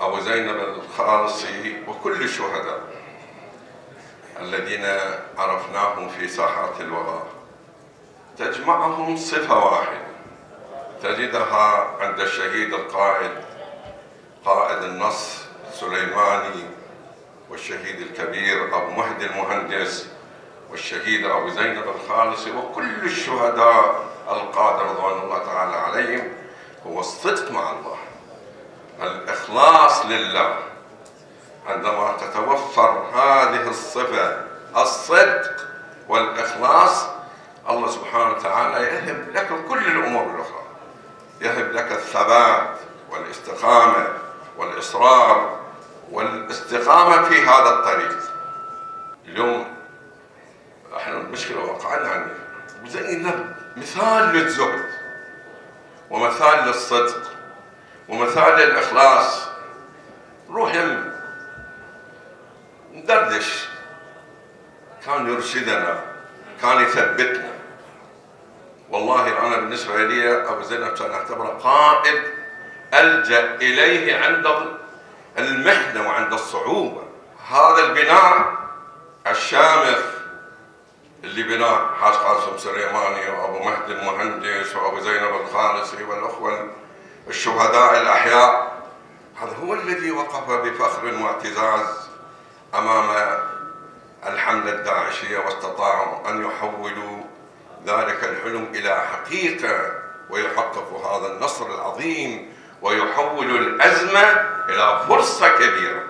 أبو زينب الخالصي وكل الشهداء الذين عرفناهم في ساحات الوغى. تجمعهم صفة واحدة. تجدها عند الشهيد القائد قائد النصر سليماني والشهيد الكبير أبو مهدي المهندس والشهيد أبو زينب الخالصي وكل الشهداء القادة رضوان الله تعالى عليهم. هو الصدق مع الله. الإخلاص لله. عندما تتوفر هذه الصفة الصدق والإخلاص الله سبحانه وتعالى يهب لك كل الأمور الأخرى. يهب لك الثبات والاستقامة والإصرار والاستقامة في هذا الطريق. اليوم إحنا المشكلة وقعنا عني زينب مثال للزهد ومثال للصدق. ومثال للإخلاص روح يم. ندردش. كان يرشدنا كان يثبتنا. والله أنا بالنسبة لي أبو زينب كان أعتبره قائد ألجأ إليه عند المحنة وعند الصعوبة. هذا البناء الشامخ اللي بناه حاج قاسم سليماني وأبو مهدي المهندس وأبو زينب الخالصي والأخوة الشهداء الأحياء هذا هو الذي وقف بفخر واعتزاز أمام الحملة الداعشية واستطاعوا أن يحولوا ذلك الحلم إلى حقيقة ويحققوا هذا النصر العظيم ويحولوا الأزمة إلى فرصة كبيرة.